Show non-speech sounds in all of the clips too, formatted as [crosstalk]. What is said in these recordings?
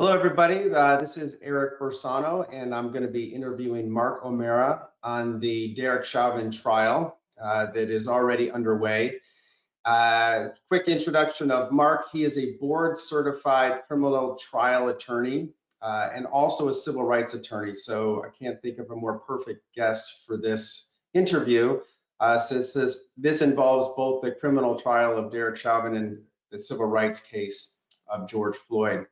Hello, everybody. Uh, this is Eric Bersano, and I'm going to be interviewing Mark O'Mara on the Derek Chauvin trial uh, that is already underway. Uh, quick introduction of Mark. He is a board certified criminal trial attorney uh, and also a civil rights attorney. So I can't think of a more perfect guest for this interview uh, since this, this involves both the criminal trial of Derek Chauvin and the civil rights case of George Floyd.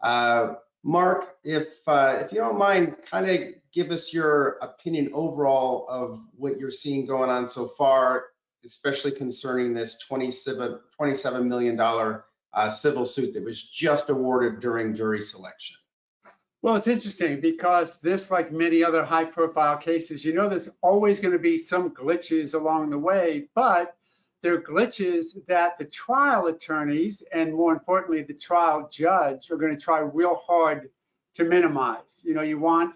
Uh, Mark, if uh, if you don't mind, kind of give us your opinion overall of what you're seeing going on so far, especially concerning this 27 $27 million uh, civil suit that was just awarded during jury selection. Well, it's interesting because this, like many other high profile cases, you know, there's always going to be some glitches along the way, but they're glitches that the trial attorneys and more importantly, the trial judge are going to try real hard to minimize. You know, you want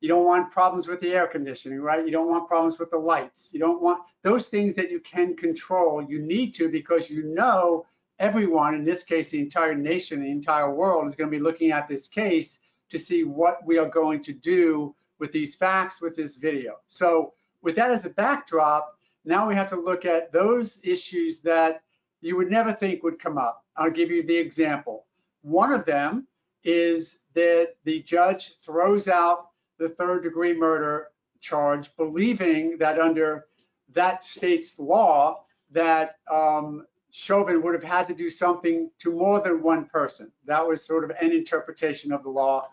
you don't want problems with the air conditioning, right? You don't want problems with the lights. You don't want those things that you can control. You need to because you know everyone, in this case, the entire nation, the entire world is going to be looking at this case to see what we are going to do with these facts, with this video. So with that as a backdrop, now we have to look at those issues that you would never think would come up. I'll give you the example. One of them is that the judge throws out the third degree murder charge, believing that under that state's law, that um, Chauvin would have had to do something to more than one person. That was sort of an interpretation of the law.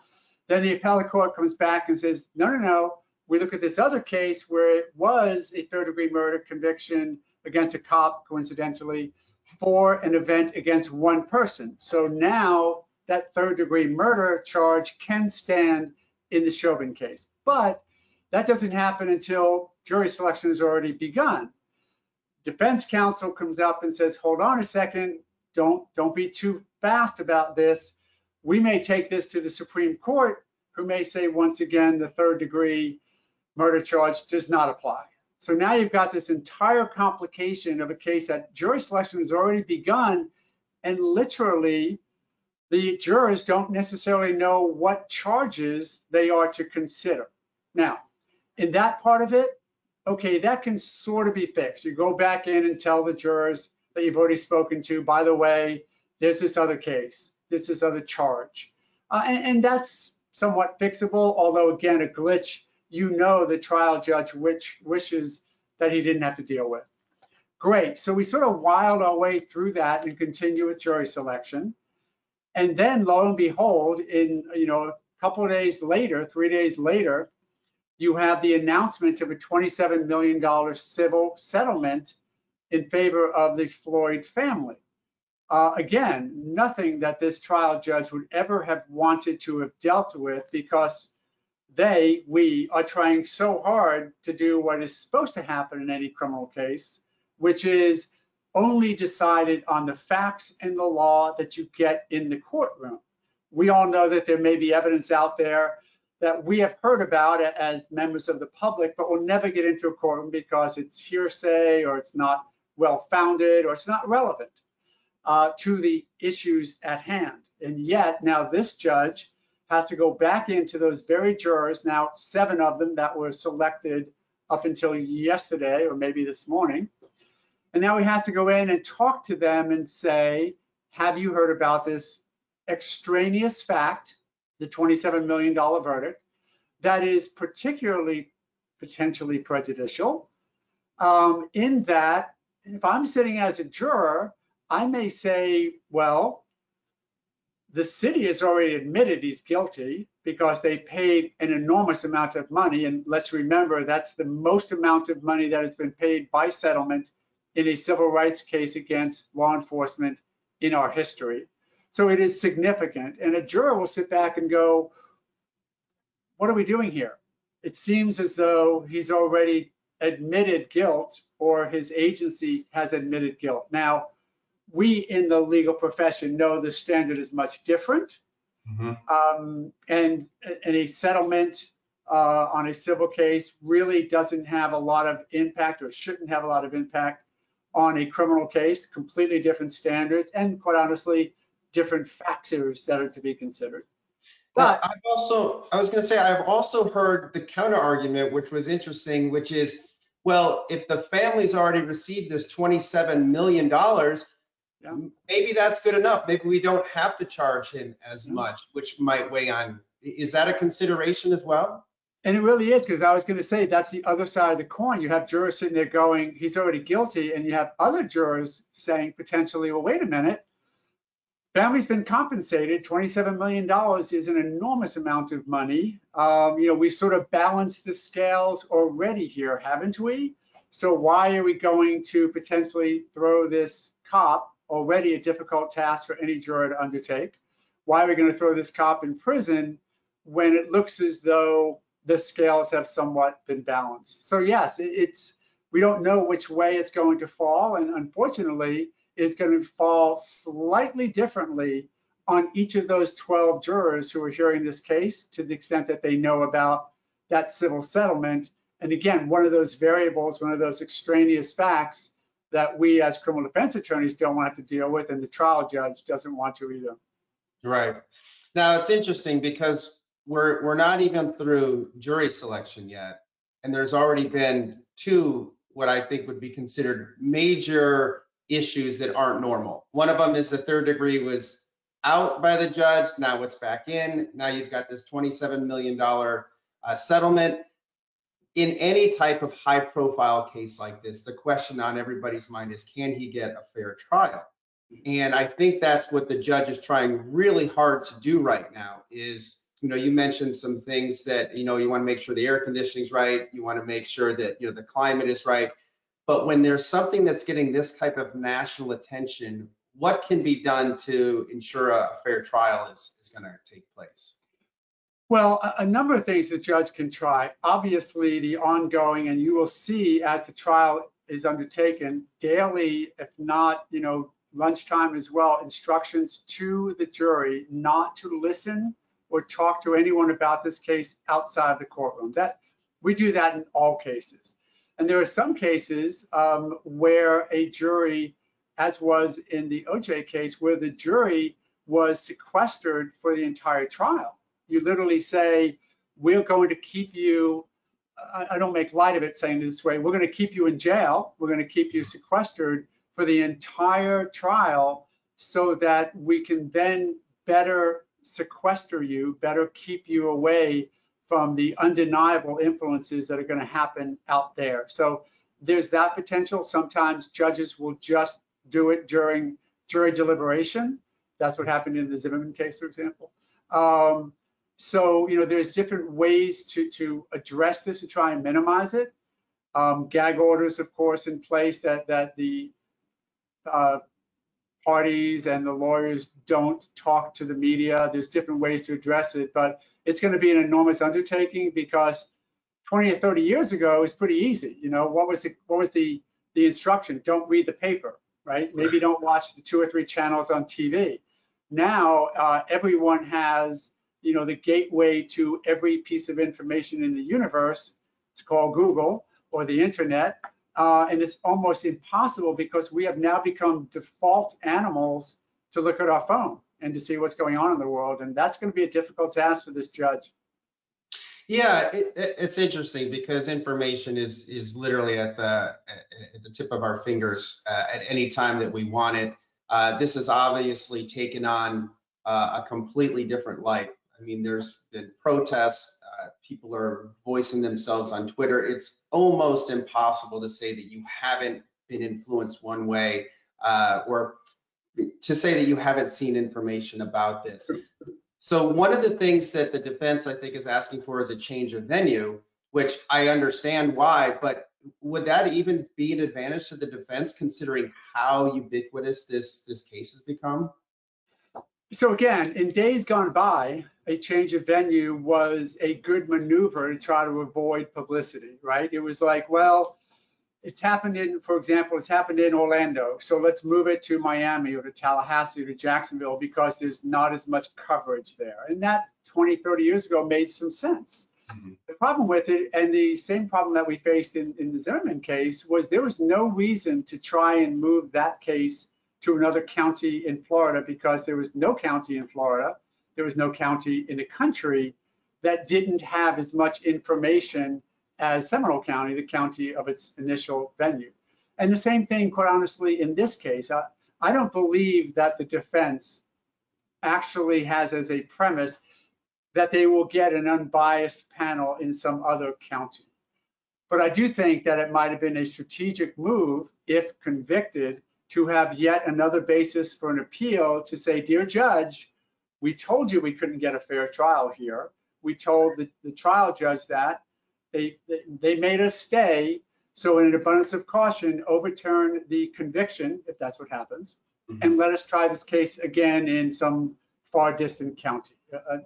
Then the appellate court comes back and says, no, no, no, we look at this other case where it was a third degree murder conviction against a cop, coincidentally, for an event against one person. So now that third degree murder charge can stand in the Chauvin case. But that doesn't happen until jury selection has already begun. Defense counsel comes up and says, hold on a second, don't, don't be too fast about this. We may take this to the Supreme Court, who may say once again the third degree murder charge does not apply. So now you've got this entire complication of a case that jury selection has already begun and literally the jurors don't necessarily know what charges they are to consider. Now, in that part of it, okay, that can sort of be fixed. You go back in and tell the jurors that you've already spoken to, by the way, there's this other case, there's this other charge. Uh, and, and that's somewhat fixable, although again, a glitch you know the trial judge which wishes that he didn't have to deal with. Great. So we sort of wild our way through that and continue with jury selection. And then lo and behold, in you know a couple of days later, three days later, you have the announcement of a $27 million civil settlement in favor of the Floyd family. Uh, again, nothing that this trial judge would ever have wanted to have dealt with because they, we, are trying so hard to do what is supposed to happen in any criminal case, which is only decided on the facts and the law that you get in the courtroom. We all know that there may be evidence out there that we have heard about as members of the public, but we'll never get into a courtroom because it's hearsay or it's not well founded or it's not relevant uh, to the issues at hand. And yet now this judge has to go back into those very jurors, now seven of them that were selected up until yesterday or maybe this morning. And now he has to go in and talk to them and say, have you heard about this extraneous fact, the $27 million verdict, that is particularly potentially prejudicial um, in that if I'm sitting as a juror, I may say, well, the city has already admitted he's guilty because they paid an enormous amount of money. And let's remember that's the most amount of money that has been paid by settlement in a civil rights case against law enforcement in our history. So it is significant. And a juror will sit back and go, what are we doing here? It seems as though he's already admitted guilt or his agency has admitted guilt. Now, we in the legal profession know the standard is much different. Mm-hmm. Um, and, and a settlement uh, on a civil case really doesn't have a lot of impact or shouldn't have a lot of impact on a criminal case, completely different standards, and quite honestly, different factors that are to be considered. But I've also, I was gonna say, I've also heard the counter argument, which was interesting, which is, well, if the family's already received this twenty-seven million dollars, Yeah. maybe that's good enough. Maybe we don't have to charge him as Yeah. much, which might weigh on, is that a consideration as well? And it really is, because I was going to say that's the other side of the coin. You have jurors sitting there going, he's already guilty, and you have other jurors saying potentially, well, wait a minute. Family's been compensated. $27 million is an enormous amount of money. Um, you know, we sort of balanced the scales already here, haven't we? So why are we going to potentially throw this cop, already a difficult task for any juror to undertake? Why are we going to throw this cop in prison when it looks as though the scales have somewhat been balanced. So yes, it's, we don't know which way it's going to fall. And unfortunately, it's going to fall slightly differently on each of those 12 jurors who are hearing this case to the extent that they know about that civil settlement. And again, one of those variables, one of those extraneous facts that we as criminal defense attorneys don't want to deal with and the trial judge doesn't want to either. Right. Now, it's interesting because we're, we're not even through jury selection yet. And there's already been two, what I think would be considered major issues that aren't normal. One of them is the third degree was out by the judge, now it's back in. Now you've got this $27 million uh, settlement. In any type of high profile case like this, the question on everybody's mind is, can he get a fair trial? And I think that's what the judge is trying really hard to do right now is, you know, you mentioned some things that, you know, you want to make sure the air conditioning's right. You want to make sure that, you know, the climate is right. But when there's something that's getting this type of national attention, what can be done to ensure a fair trial is, is going to take place? Well, a, a number of things the judge can try. Obviously, the ongoing, and you will see as the trial is undertaken daily, if not, you know, lunchtime as well, instructions to the jury not to listen or talk to anyone about this case outside of the courtroom. That we do that in all cases. And there are some cases um, where a jury, as was in the OJ case, where the jury was sequestered for the entire trial. You literally say, we're going to keep you, I, I don't make light of it saying it this way, we're going to keep you in jail, we're going to keep you sequestered for the entire trial so that we can then better sequester you, better keep you away from the undeniable influences that are going to happen out there. So there's that potential. Sometimes judges will just do it during jury deliberation. That's what happened in the Zimmerman case, for example. Um, so, you know, there's different ways to, to address this and try and minimize it. Um, gag orders, of course, in place that, that the uh, parties and the lawyers don't talk to the media. There's different ways to address it, but it's going to be an enormous undertaking because 20 or 30 years ago is pretty easy. You know, what was the what was the the instruction? Don't read the paper, right? Maybe don't watch the two or three channels on TV. Now uh, everyone has you know the gateway to every piece of information in the universe. It's called Google or the internet. Uh, and it's almost impossible because we have now become default animals to look at our phone and to see what's going on in the world. And that's going to be a difficult task for this judge. Yeah, it, it, it's interesting because information is is literally at the at the tip of our fingers uh, at any time that we want it. Uh, this has obviously taken on uh, a completely different life. I mean, there's been protests. Uh, people are voicing themselves on Twitter. It's almost impossible to say that you haven't been influenced one way uh, or to say that you haven't seen information about this. So one of the things that the defense, I think, is asking for is a change of venue, which I understand why, but would that even be an advantage to the defense considering how ubiquitous this, this case has become? So again, in days gone by, a change of venue was a good maneuver to try to avoid publicity, right? It was like, well, it's happened in, for example, it's happened in Orlando. So let's move it to Miami or to Tallahassee or to Jacksonville because there's not as much coverage there. And that 20, 30 years ago made some sense. Mhm. The problem with it, and the same problem that we faced in, in the Zimmerman case, was there was no reason to try and move that case to another county in Florida because there was no county in Florida there was no county in the country that didn't have as much information as Seminole County, the county of its initial venue. And the same thing, quite honestly, in this case. I, I don't believe that the defense actually has as a premise that they will get an unbiased panel in some other county. But I do think that it might have been a strategic move, if convicted, to have yet another basis for an appeal to say, dear judge, we told you we couldn't get a fair trial here. We told the, the trial judge that. They, they, made us stay. So in an abundance of caution, overturn the conviction, if that's what happens, Mhm. and let us try this case again in some far distant county. Uh,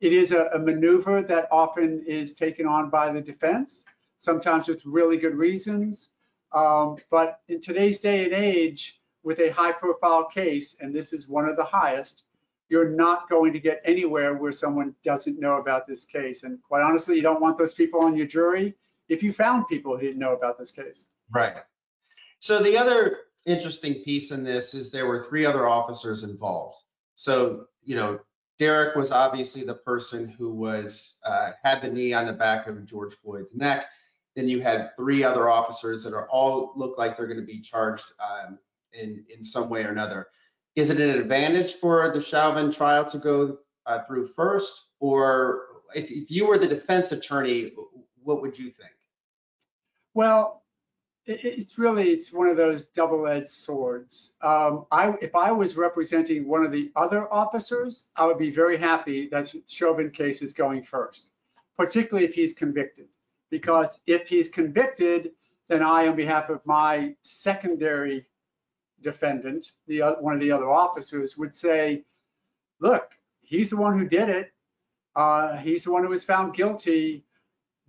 It is a, a maneuver that often is taken on by the defense, sometimes with really good reasons. Um, but in today's day and age, with a high profile case, and this is one of the highest, you're not going to get anywhere where someone doesn't know about this case. And quite honestly, you don't want those people on your jury if you found people who didn't know about this case. Right. So the other interesting piece in this is there were three other officers involved. So, you know, Derek was obviously the person who was, uh, had the knee on the back of George Floyd's neck. Then you had three other officers that are all look like they're going to be charged um, in, in some way or another. Is it an advantage for the Chauvin trial to go uh, through first? Or if, if you were the defense attorney, what would you think? Well, it, it's really, it's one of those double-edged swords. Um, I, if I was representing one of the other officers, I would be very happy that Chauvin case is going first, particularly if he's convicted. Because if he's convicted, then I, on behalf of my secondary defendant, the, oth- one of the other officers would say, look, he's the one who did it. Uh, he's the one who was found guilty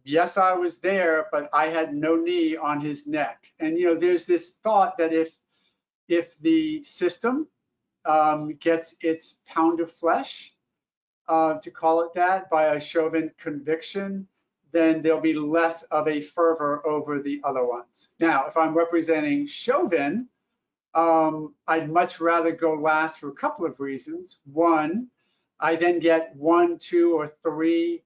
yes, I was there, but I had no knee on his neck. And you know, there's this thought that if if the system um, gets its pound of flesh, uh, to call it that, by a Chauvin conviction, then there'll be less of a fervor over the other ones. Now, if I'm representing Chauvin, um, I'd much rather go last for a couple of reasons. One, I then get one, two, or three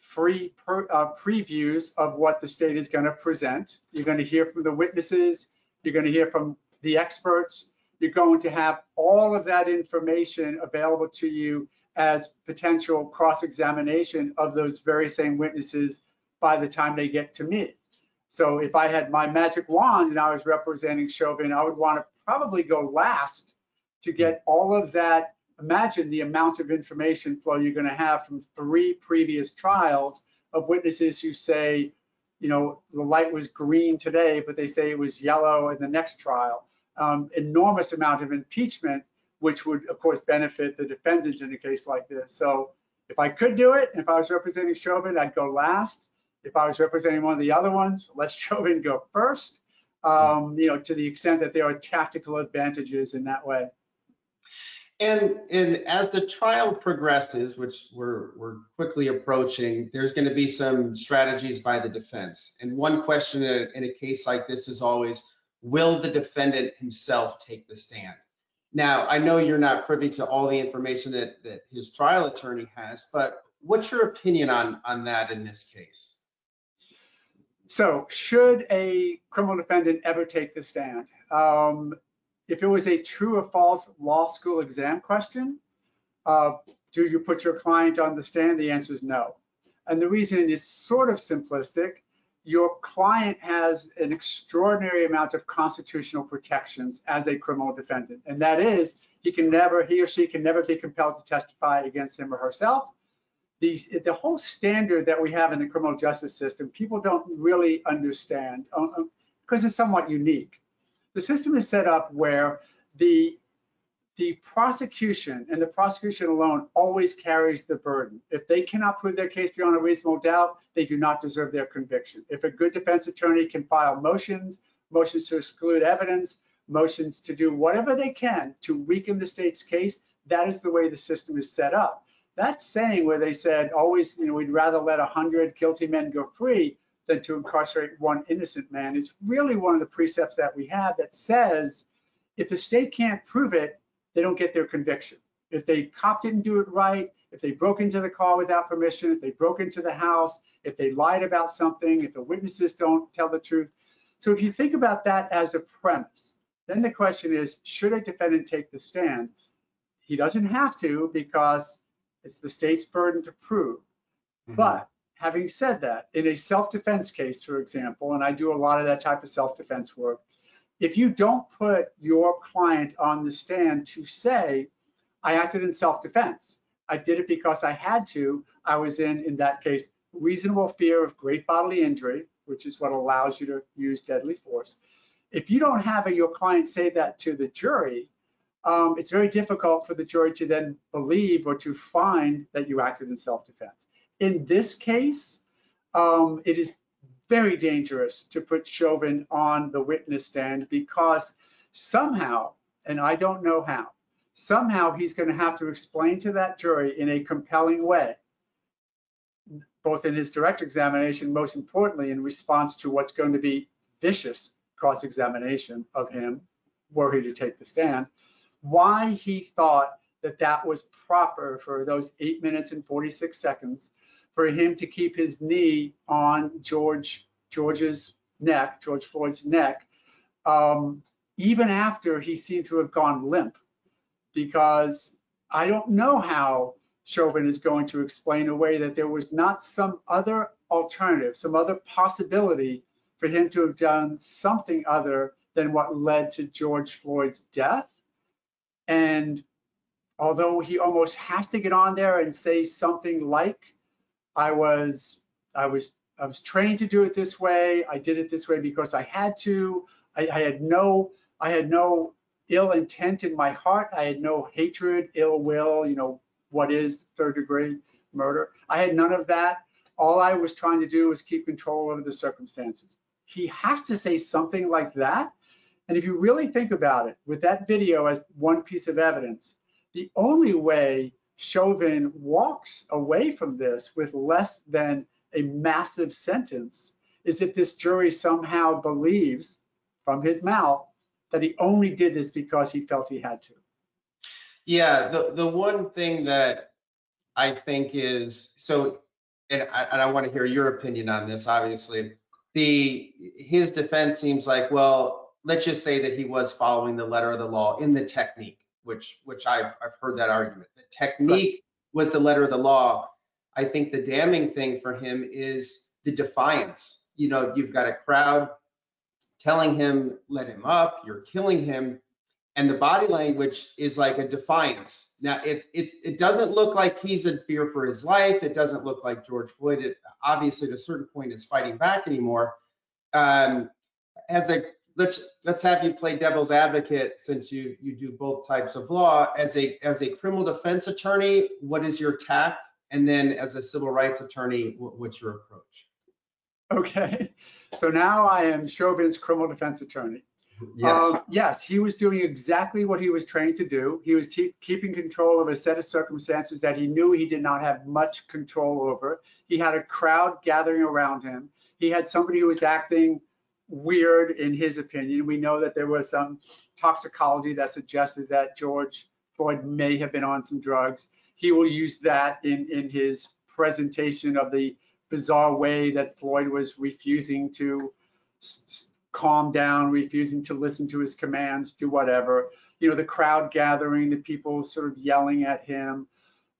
free per, uh, previews of what the state is going to present. You're going to hear from the witnesses. You're going to hear from the experts. You're going to have all of that information available to you as potential cross-examination of those very same witnesses by the time they get to me. So if I had my magic wand and I was representing Chauvin, I would want to probably go last to get all of that imagine the amount of information flow you're going to have from three previous trials of witnesses who say, you know, the light was green today, but they say it was yellow in the next trial. Um, enormous amount of impeachment, which would, of course, benefit the defendant in a case like this. So if I could do it, if I was representing Chauvin, I'd go last. If I was representing one of the other ones, [laughs] let Chauvin go first, um, you know, to the extent that there are tactical advantages in that way. And, and as the trial progresses, which we're, we're quickly approaching, there's going to be some strategies by the defense. And one question in a, in a case like this is always, will the defendant himself take the stand? Now, I know you're not privy to all the information that, that his trial attorney has, but what's your opinion on, on that in this case? So should a criminal defendant ever take the stand? Um, if it was a true or false law school exam question, uh, do you put your client on the stand? The answer is no. And the reason is sort of simplistic. Your client has an extraordinary amount of constitutional protections as a criminal defendant, and that is he can never, he or she can never be compelled to testify against him or herself. These, the whole standard that we have in the criminal justice system, people don't really understand uh, uh, because it's somewhat unique the system is set up where the the prosecution and the prosecution alone always carries the burden. If they cannot prove their case beyond a reasonable doubt, they do not deserve their conviction. If a good defense attorney can file motions, motions to exclude evidence, motions to do whatever they can to weaken the state's case, that is the way the system is set up. That saying where they said always, you know, we'd rather let 100 guilty men go free than to incarcerate one innocent man is really one of the precepts that we have that says if the state can't prove it, they don't get their conviction. If the cop didn't do it right, if they broke into the car without permission, if they broke into the house, if they lied about something, if the witnesses don't tell the truth. So if you think about that as a premise, then the question is, should a defendant take the stand? He doesn't have to because it's the state's burden to prove. Mhm. But having said that, in a self-defense case, for example, and I do a lot of that type of self-defense work, if you don't put your client on the stand to say, I acted in self-defense, I did it because I had to, I was in, in that case, reasonable fear of great bodily injury, which is what allows you to use deadly force. If you don't have a, your client say that to the jury, um, it's very difficult for the jury to then believe or to find that you acted in self-defense. In this case, um, it is very dangerous to put Chauvin on the witness stand because somehow, and I don't know how, somehow he's going to have to explain to that jury in a compelling way, both in his direct examination, most importantly, in response to what's going to be vicious cross-examination of him, were he to take the stand, why he thought that that was proper for those eight minutes and 46 seconds for him to keep his knee on George George's neck, George Floyd's neck, um, even after he seemed to have gone limp, because I don't know how Chauvin is going to explain away that there was not some other alternative, some other possibility for him to have done something other than what led to George Floyd's death. And although he almost has to get on there and say something like, I was, I was, I was trained to do it this way. I did it this way because I had to. I, I had no, I had no ill intent in my heart. I had no hatred, ill will, you know, what is third degree murder. I had none of that. All I was trying to do was keep control over the circumstances. He has to say something like that. And if you really think about it, with that video as one piece of evidence, the only way Chauvin walks away from this with less than a massive sentence is if this jury somehow believes from his mouth that he only did this because he felt he had to. Yeah, the, the one thing that I think is, so, and I, and I want to hear your opinion on this, obviously. The, his defense seems like, well, let's just say that he was following the letter of the law in the technique, which, which I've, I've heard that argument. The technique was the letter of the law. I think the damning thing for him is the defiance. You know, you've got a crowd telling him, let him up, you're killing him. And the body language is like a defiance. Now, it's, it's, it doesn't look like he's in fear for his life. It doesn't look like George Floyd, it, obviously, at a certain point, is fighting back anymore. Um, as a let's let's have you play devil's advocate since you you do both types of law as a as a criminal defense attorney what is your tact and then as a civil rights attorney what's your approach Okay, so now I am Chauvin's criminal defense attorney. yes Um, yes, he was doing exactly what he was trained to do. He was te- keeping control of a set of circumstances that he knew he did not have much control over. He had a crowd gathering around him. He had somebody who was acting weird in his opinion. We know that there was some toxicology that suggested that George Floyd may have been on some drugs. He will use that in, in his presentation of the bizarre way that Floyd was refusing to calm down, refusing to listen to his commands, do whatever. You know, the crowd gathering, the people sort of yelling at him.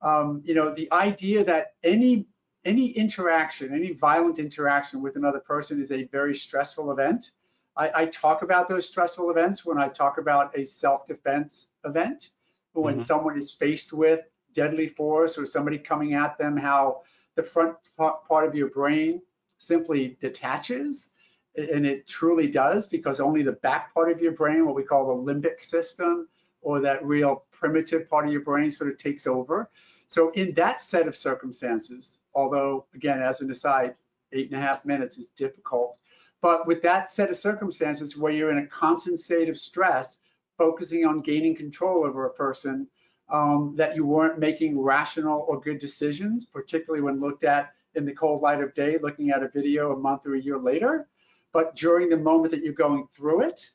Um, you know, the idea that any any interaction, any violent interaction with another person is a very stressful event. I, I talk about those stressful events when I talk about a self-defense event, when Mhm. someone is faced with deadly force or somebody coming at them, how the front part of your brain simply detaches. And it truly does because only the back part of your brain, what we call the limbic system, or that real primitive part of your brain sort of takes over. So in that set of circumstances, although again, as an aside, eight and a half minutes is difficult, but with that set of circumstances where you're in a constant state of stress, focusing on gaining control over a person, um, that you weren't making rational or good decisions, particularly when looked at in the cold light of day, looking at a video a month or a year later. But during the moment that you're going through it,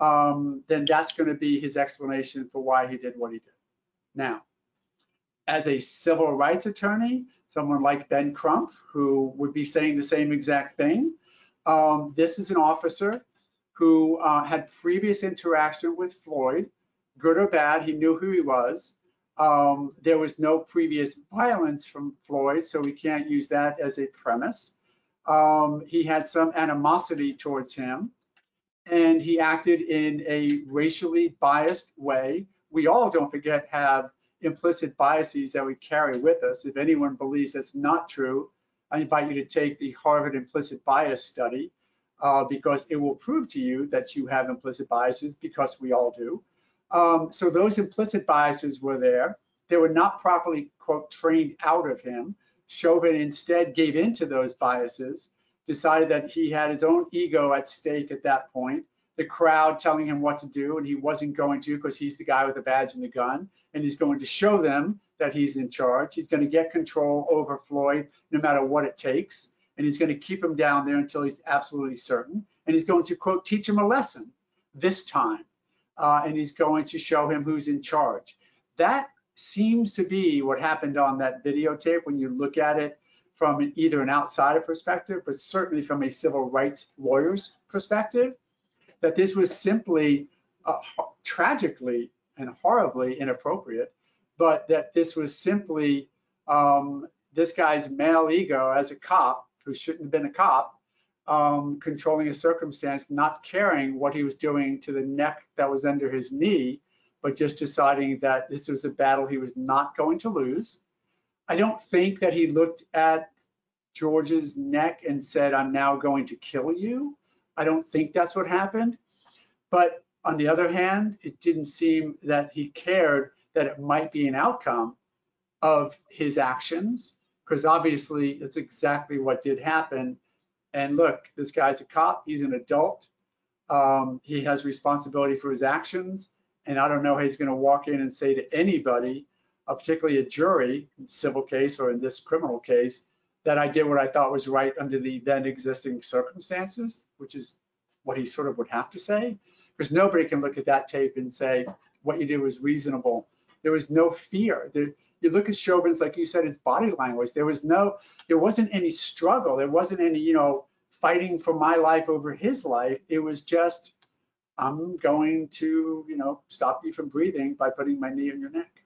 um, then that's going to be his explanation for why he did what he did. Now, as a civil rights attorney, someone like Ben Crump, who would be saying the same exact thing. Um, this is an officer who uh, had previous interaction with Floyd, good or bad, he knew who he was. Um, there was no previous violence from Floyd, so we can't use that as a premise. Um, he had some animosity towards him, and he acted in a racially biased way. We all, don't forget, have implicit biases that we carry with us. If anyone believes that's not true, I invite you to take the Harvard implicit bias study uh, because it will prove to you that you have implicit biases because we all do. Um, so those implicit biases were there. They were not properly, quote, trained out of him. Chauvin instead gave into those biases, decided that he had his own ego at stake at that point, the crowd telling him what to do, and he wasn't going to because he's the guy with the badge and the gun, and he's going to show them that he's in charge. He's going to get control over Floyd no matter what it takes, and he's going to keep him down there until he's absolutely certain. And he's going to, quote, teach him a lesson this time, uh, and he's going to show him who's in charge. That seems to be what happened on that videotape when you look at it from either an outsider perspective, but certainly from a civil rights lawyer's perspective that this was simply uh, tragically and horribly inappropriate, but that this was simply um, this guy's male ego as a cop who shouldn't have been a cop, um, controlling a circumstance, not caring what he was doing to the neck that was under his knee, but just deciding that this was a battle he was not going to lose. I don't think that he looked at George's neck and said, I'm now going to kill you. I don't think that's what happened. But on the other hand, it didn't seem that he cared that it might be an outcome of his actions, because obviously that's exactly what did happen. And look, this guy's a cop, he's an adult, um, he has responsibility for his actions. And I don't know how he's going to walk in and say to anybody, uh, particularly a jury, civil case or in this criminal case, that I did what I thought was right under the then existing circumstances, which is what he sort of would have to say, because nobody can look at that tape and say what you did was reasonable. There was no fear. There, you look at Chauvin's, like you said, his body language. There was no, there wasn't any struggle. There wasn't any, you know, fighting for my life over his life. It was just, I'm going to, you know, stop you from breathing by putting my knee on your neck.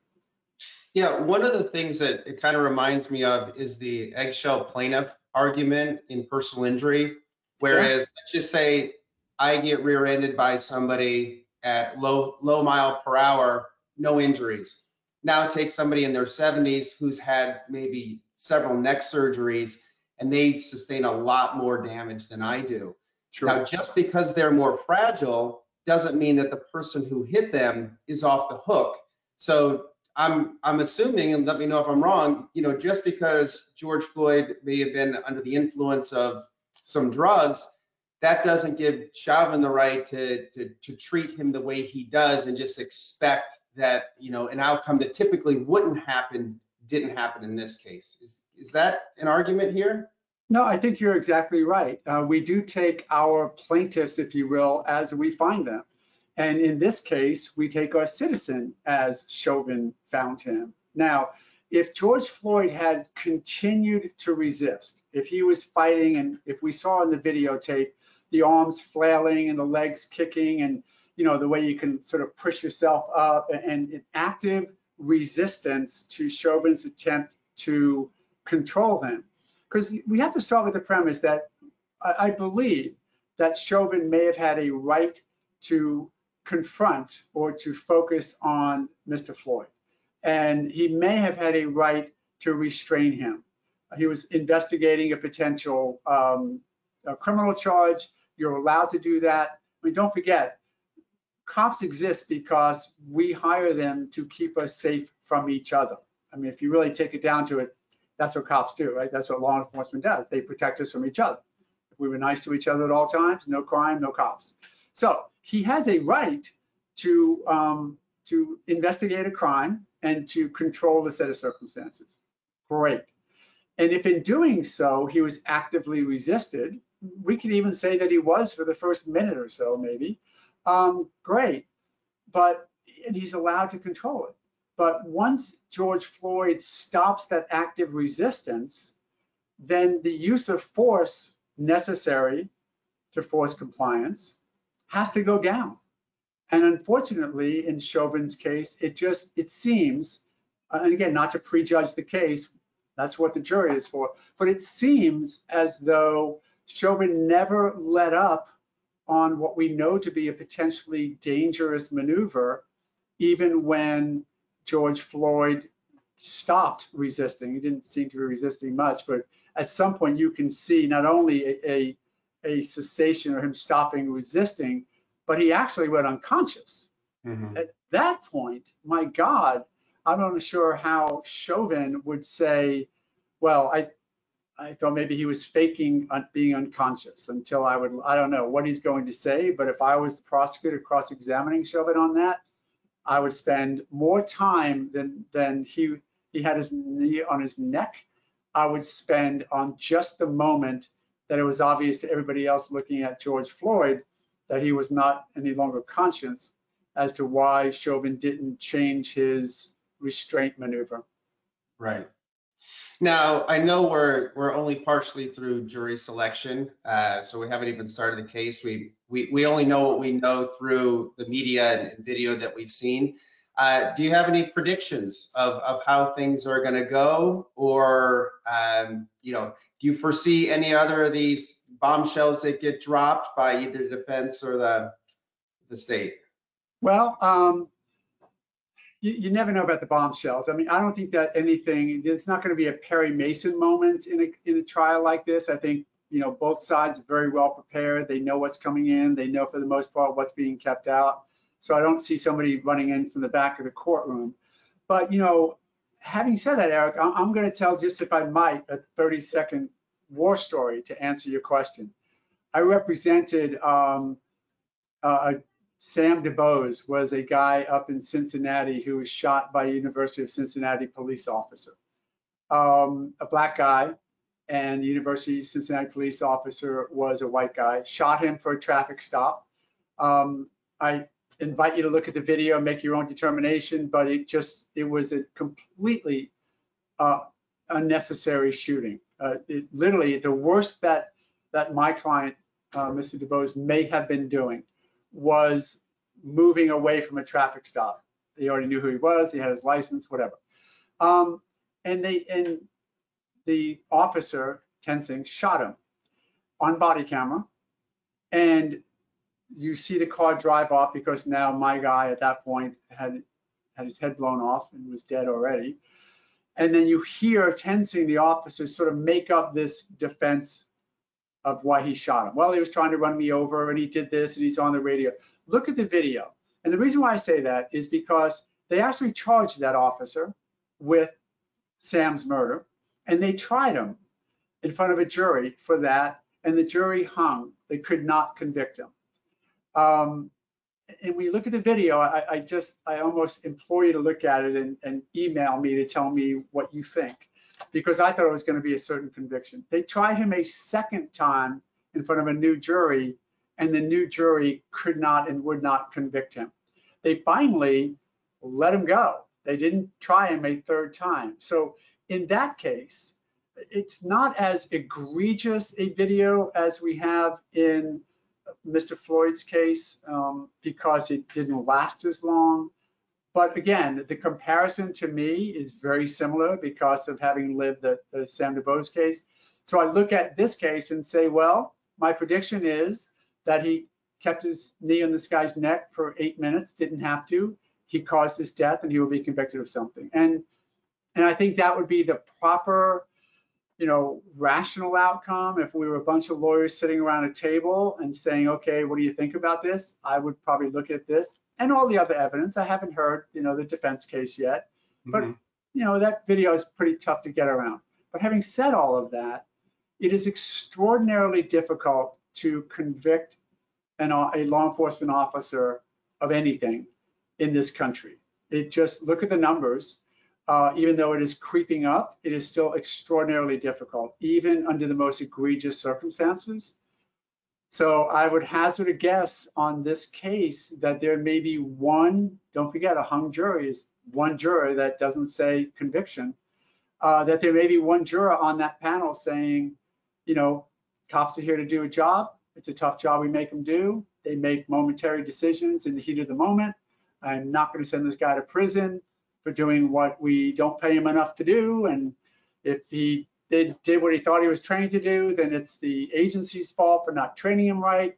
Yeah, one of the things that it kind of reminds me of is the eggshell plaintiff argument in personal injury. Whereas, yeah. let's just say I get rear-ended by somebody at low low mile per hour, no injuries. Now take somebody in their 70s who's had maybe several neck surgeries and they sustain a lot more damage than I do. Sure. Now, just because they're more fragile doesn't mean that the person who hit them is off the hook. So I'm I'm assuming, and let me know if I'm wrong, you know, just because George Floyd may have been under the influence of some drugs, that doesn't give Chauvin the right to, to to treat him the way he does and just expect that, you know, an outcome that typically wouldn't happen didn't happen in this case. Is is that an argument here? No, I think you're exactly right. Uh, we do take our plaintiffs, if you will, as we find them. And in this case, we take our citizen as Chauvin found him. Now, if George Floyd had continued to resist, if he was fighting, and if we saw in the videotape the arms flailing and the legs kicking, and you know the way you can sort of push yourself up, and an active resistance to Chauvin's attempt to control him, because we have to start with the premise that I believe that Chauvin may have had a right to confront or to focus on Mr. Floyd. And he may have had a right to restrain him. He was investigating a potential um, a criminal charge. You're allowed to do that. I mean, don't forget, cops exist because we hire them to keep us safe from each other. I mean, if you really take it down to it, that's what cops do, right? That's what law enforcement does. They protect us from each other. If we were nice to each other at all times, no crime, no cops. So he has a right to um, to investigate a crime and to control the set of circumstances. Great. And if in doing so he was actively resisted, we could even say that he was for the first minute or so, maybe. Um, great, but and he's allowed to control it. But once George Floyd stops that active resistance, then the use of force necessary to force compliance has to go down. And unfortunately, in Chauvin's case, it just, it seems, uh, and again, not to prejudge the case, that's what the jury is for, but it seems as though Chauvin never let up on what we know to be a potentially dangerous maneuver, even when George Floyd stopped resisting. He didn't seem to be resisting much, but at some point you can see not only a, a, a cessation or him stopping resisting, but he actually went unconscious. Mhm. At that point, my God, I'm not sure how Chauvin would say, well, I, I thought maybe he was faking being unconscious until I would, I don't know what he's going to say, but if I was the prosecutor cross-examining Chauvin on that, I would spend more time than, than he, he had his knee on his neck. I would spend on just the moment that it was obvious to everybody else looking at George Floyd that he was not any longer conscious as to why Chauvin didn't change his restraint maneuver. Right. Now, I know we're, we're only partially through jury selection, uh, so we haven't even started the case. We, we, we only know what we know through the media and, and video that we've seen. Uh, do you have any predictions of, of how things are going to go? Or, um, you know, do you foresee any other of these bombshells that get dropped by either the defense or the, the state? Well, um, you, you never know about the bombshells. I mean, I don't think that anything, there's not going to be a Perry Mason moment in a, in a trial like this. I think, you know, both sides are very well prepared. They know what's coming in. They know for the most part what's being kept out. So I don't see somebody running in from the back of the courtroom. But, you know, having said that, Eric, I'm, going to tell just if I might a 30 second war story to answer your question. I represented um, uh, Sam DuBose was a guy up in Cincinnati who was shot by a University of Cincinnati police officer. Um, a black guy, and the University of Cincinnati police officer was a white guy, shot him for a traffic stop. Um, I invite you to look at the video, make your own determination, but it just, it was a completely uh, unnecessary shooting. Uh, it, literally, the worst that, that my client, uh, Mr. DuBose, may have been doing was moving away from a traffic stop. He already knew who he was, he had his license, whatever. Um, and they and the officer, Tensing, shot him on body camera. And you see the car drive off because now my guy at that point had had his head blown off and was dead already. And then you hear Tensing, the officer, sort of make up this defense of why he shot him. Well, he was trying to run me over and he did this and he's on the radio. Look at the video. And the reason why I say that is because they actually charged that officer with Sam's murder and they tried him in front of a jury for that and the jury hung. They could not convict him. Um, and we look at the video, I, I, just, I almost implore you to look at it and, and email me to tell me what you think because I thought it was going to be a certain conviction. They tried him a second time in front of a new jury, and the new jury could not and would not convict him. They finally let him go. They didn't try him a third time. So in that case, it's not as egregious a video as we have in Mr. Floyd's case um, because it didn't last as long. But again, the comparison to me is very similar because of having lived the, the Sam DuBose case. So I look at this case and say, well, my prediction is that he kept his knee on this guy's neck for eight minutes, didn't have to. He caused his death and he will be convicted of something. And and I think that would be the proper, you know, rational outcome. If we were a bunch of lawyers sitting around a table and saying, okay, what do you think about this? I would probably look at this and all the other evidence. I haven't heard, you know, the defense case yet, but Mhm. you know, that video is pretty tough to get around. But having said all of that, it is extraordinarily difficult to convict an, a law enforcement officer of anything in this country. It just, look at the numbers. Uh, even though it is creeping up, it is still extraordinarily difficult, even under the most egregious circumstances. So I would hazard a guess on this case that there may be one, don't forget, a hung jury is one juror that doesn't say conviction, uh, that there may be one juror on that panel saying, you know, cops are here to do a job. It's a tough job we make them do. They make momentary decisions in the heat of the moment. I'm not going to send this guy to prison for doing what we don't pay him enough to do. And if he did, did what he thought he was trained to do, then it's the agency's fault for not training him right.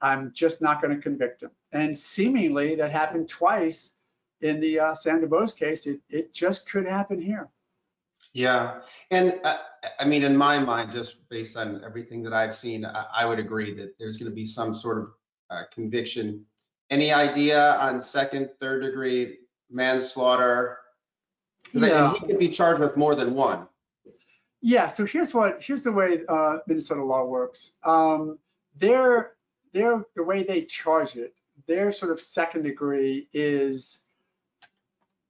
I'm just not going to convict him. And seemingly that happened twice in the uh, case. It, it just could happen here. Yeah, and uh, I mean, in my mind, just based on everything that I've seen, I, I would agree that there's going to be some sort of uh, conviction. Any idea on second, third degree manslaughter? Yeah. he could be charged with more than one. Yeah, so here's what here's the way uh, Minnesota law works. Um, their their the way they charge it, their sort of second degree is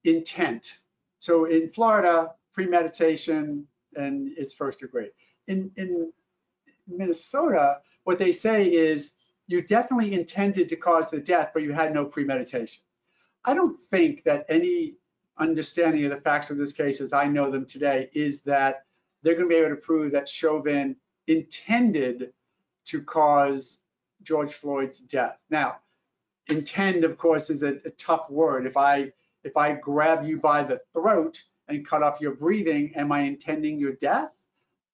intent. So in Florida, premeditation and it's first degree. In in Minnesota, what they say is you definitely intended to cause the death, but you had no premeditation. I don't think that any understanding of the facts of this case as I know them today is that they're going to be able to prove that Chauvin intended to cause George Floyd's death. Now, intend, of course, is a, a tough word. If I if I grab you by the throat and cut off your breathing, am I intending your death?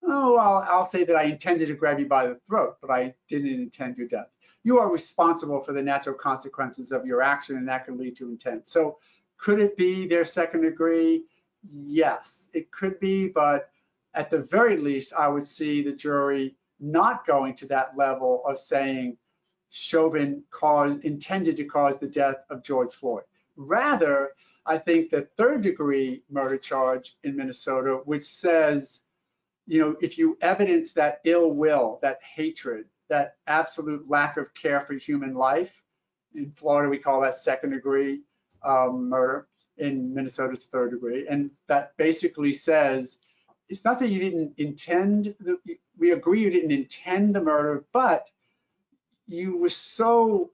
Oh, I'll, I'll say that I intended to grab you by the throat, but I didn't intend your death. You are responsible for the natural consequences of your action, and that can lead to intent. So, could it be their second degree? Yes, it could be, but at the very least, I would see the jury not going to that level of saying Chauvin caused, intended to cause the death of George Floyd. Rather, I think the third degree murder charge in Minnesota, which says, you know, if you evidence that ill will, that hatred, that absolute lack of care for human life, in Florida we call that second degree um, murder. In Minnesota, it's third degree, and that basically says it's not that you didn't intend. The, we agree you didn't intend the murder, but you were so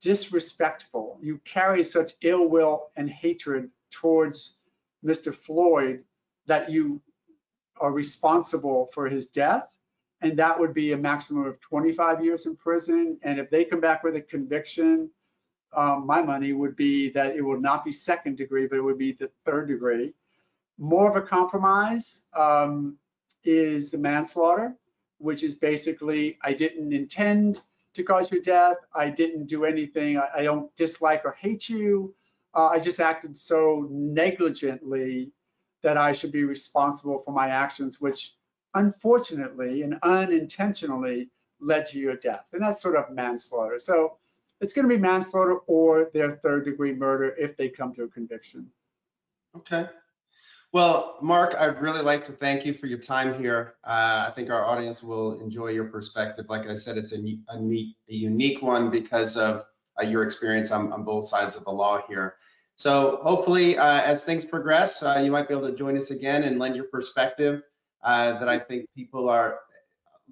disrespectful. You carry such ill will and hatred towards Mr. Floyd that you are responsible for his death. And that would be a maximum of 25 years in prison. And if they come back with a conviction, um, my money would be that it would not be second degree, but it would be the third degree. More of a compromise um, is the manslaughter, which is basically I didn't intend to cause your death. I didn't do anything. I, I don't dislike or hate you. Uh, I just acted so negligently that I should be responsible for my actions, which unfortunately and unintentionally led to your death. And that's sort of manslaughter. So it's going to be manslaughter or their third degree murder if they come to a conviction. Okay. Well, Mark, I'd really like to thank you for your time here. Uh, I think our audience will enjoy your perspective. Like I said, it's a, a, neat, a unique one because of uh, your experience on, on both sides of the law here. So hopefully, uh, as things progress, uh, you might be able to join us again and lend your perspective uh, that I think people are,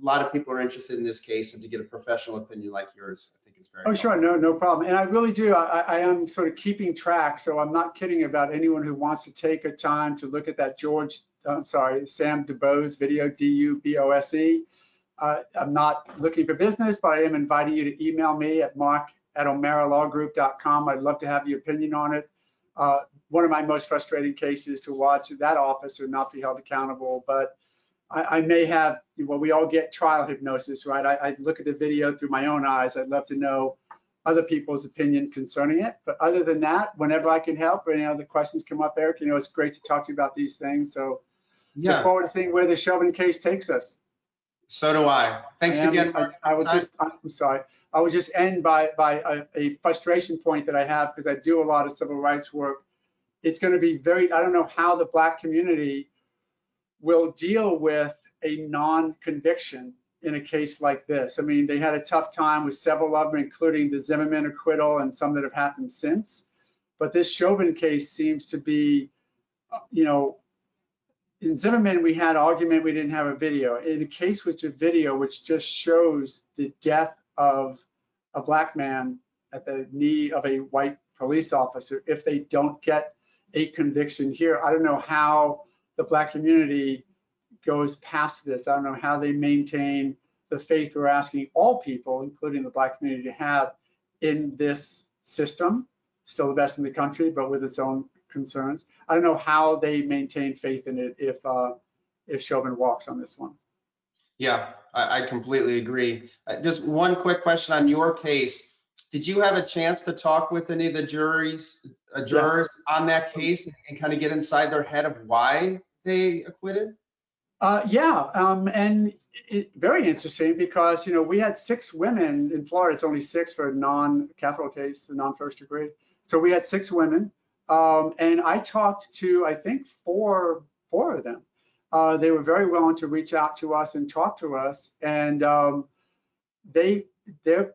a lot of people are interested in this case and to get a professional opinion like yours, I think is very Oh, sure, no, no problem. And I really do. I, I am sort of keeping track, so I'm not kidding about anyone who wants to take a time to look at that George, I'm sorry, Sam DuBose video, D-U-B-O-S-E. Uh, I'm not looking for business, but I am inviting you to email me at mark at omaralawgroup.com. I'd love to have your opinion on it. Uh, one of my most frustrating cases to watch that officer not be held accountable, but I, I may have, well, we all get trial hypnosis, right? I, I look at the video through my own eyes. I'd love to know other people's opinion concerning it. But other than that, whenever I can help or any other questions come up, Eric, you know, it's great to talk to you about these things. So look forward to seeing where the Chauvin case takes us. so do I. Thanks am- again. I I will just, I'm sorry, I will just end by, by a, a frustration point that I have because I do a lot of civil rights work. It's going to be very, I don't know how the black community will deal with a non-conviction in a case like this. I mean, they had a tough time with several of them, including the Zimmerman acquittal and some that have happened since. But this Chauvin case seems to be, you know, in Zimmerman, we had argument, we didn't have a video. In a case with a video, which just shows the death of a black man at the knee of a white police officer, if they don't get a conviction here, I don't know how the black community goes past this. I don't know how they maintain the faith we're asking all people, including the black community, to have in this system, still the best in the country, but with its own concerns. I don't know how they maintain faith in it if uh, if Chauvin walks on this one. Yeah, I, I completely agree. Uh, just one quick question on your case. Did you have a chance to talk with any of the juries, uh, jurors on that case and, and kind of get inside their head of why they acquitted? Uh, yeah, um, and it, very interesting because you know we had six women in Florida. It's only six for a non-capital case, a non-first degree. So we had six women, um, and I talked to I think four four of them. Uh, they were very willing to reach out to us and talk to us, and um, they their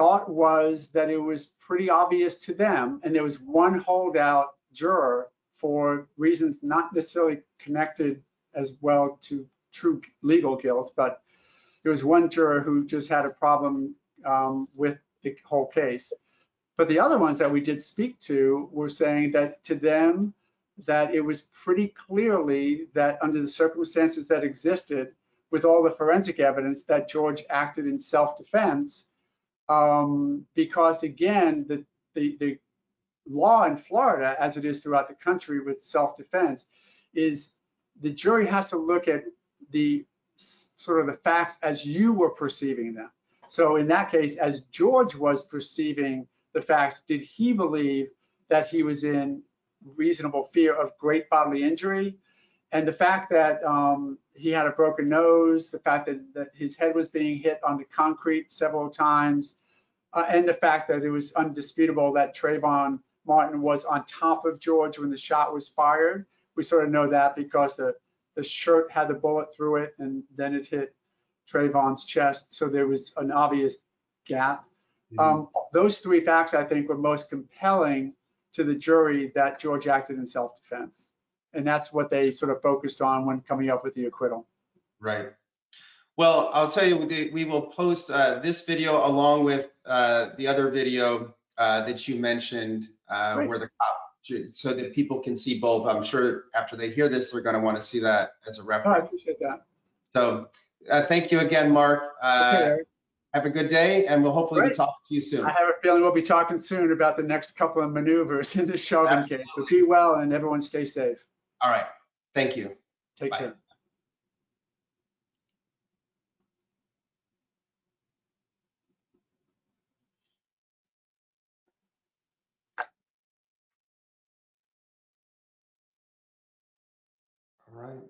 thought was that it was pretty obvious to them, and there was one holdout juror for reasons not necessarily connected as well to true legal guilt, but there was one juror who just had a problem um, with the whole case. But the other ones that we did speak to were saying that to them, that it was pretty clearly that under the circumstances that existed, with all the forensic evidence, that George acted in self-defense, um, because again, the, the the law in Florida, as it is throughout the country with self-defense, is the jury has to look at the sort of the facts as you were perceiving them. So in that case, as George was perceiving the facts, did he believe that he was in reasonable fear of great bodily injury? And the fact that um, he had a broken nose, the fact that, that his head was being hit on the concrete several times, uh, and the fact that it was undisputable that Trayvon Martin was on top of George when the shot was fired. We sort of know that because the the shirt had the bullet through it and then it hit Trayvon's chest. So there was an obvious gap. Mm-hmm. Um, those three facts, I think, were most compelling to the jury that George acted in self-defense. And that's what they sort of focused on when coming up with the acquittal. Right. Well, I'll tell you, we will post uh, this video along with uh, the other video uh, that you mentioned uh, where the cop so that people can see both. I'm sure after they hear this, they're going to want to see that as a reference. Oh, I appreciate that. So uh, thank you again, Mark. Uh, okay, have a good day, and we'll hopefully be talking to you soon. I have a feeling we'll be talking soon about the next couple of maneuvers in the Chauvin case. So be well, and everyone stay safe. All right. Thank you. Take Bye. care. right.